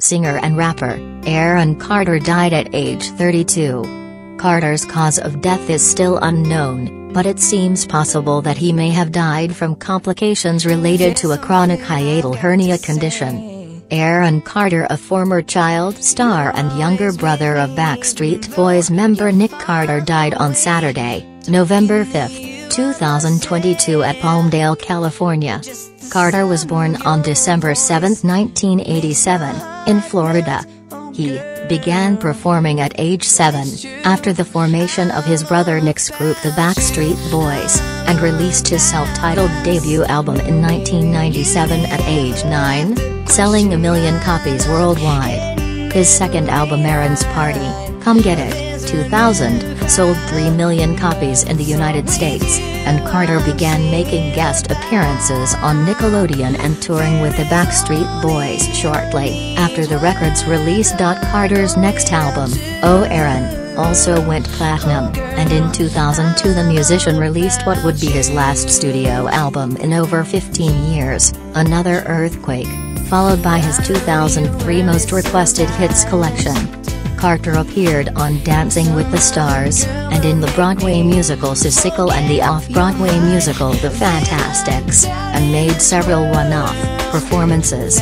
Singer and rapper, Aaron Carter died at age 32. Carter's cause of death is still unknown, but it seems possible that he may have died from complications related to a chronic hiatal hernia condition. Aaron Carter a former child star and younger brother of Backstreet Boys member Nick Carter died on Saturday, November 5. 2022 at Palmdale, California. Carter was born on December 7, 1987, in Florida. He began performing at age 7, after the formation of his brother Nick's group the Backstreet Boys, and released his self-titled debut album in 1997 at age 9, selling a million copies worldwide. His second album Aaron's Party, Come Get It, 2000, sold 3 million copies in the United States, and Carter began making guest appearances on Nickelodeon and touring with the Backstreet Boys shortly after the record's release. Carter's next album, Oh Aaron, also went platinum, and in 2002 the musician released what would be his last studio album in over 15 years, Another Earthquake, followed by his 2003 Most Requested Hits collection. Carter appeared on Dancing with the Stars, and in the Broadway musical Seussical and the off-Broadway musical The Fantasticks, and made several one-off performances.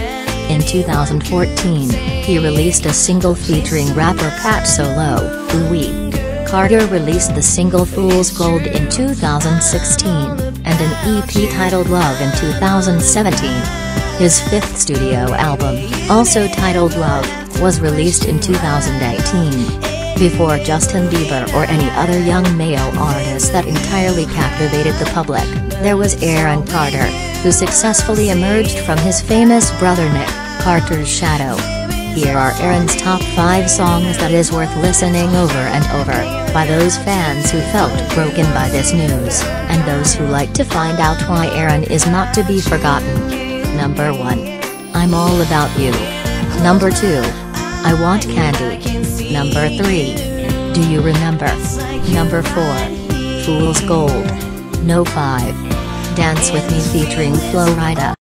In 2014, he released a single featuring rapper Pat Solo, Ooh Carter released the single Fool's Gold in 2016, and an EP titled Love in 2017. His fifth studio album, also titled Love, was released in 2018. Before Justin Bieber or any other young male artist that entirely captivated the public, there was Aaron Carter, who successfully emerged from his famous brother Nick Carter's shadow. Here are Aaron's top 5 songs that is worth listening over and over, by those fans who felt broken by this news, and those who like to find out why Aaron is not to be forgotten. Number 1. I'm All About You. Number 2. I Want Candy. Number 3. Do You Remember? Number 4. Fool's Gold. No 5. Dance With Me featuring Flo Rida.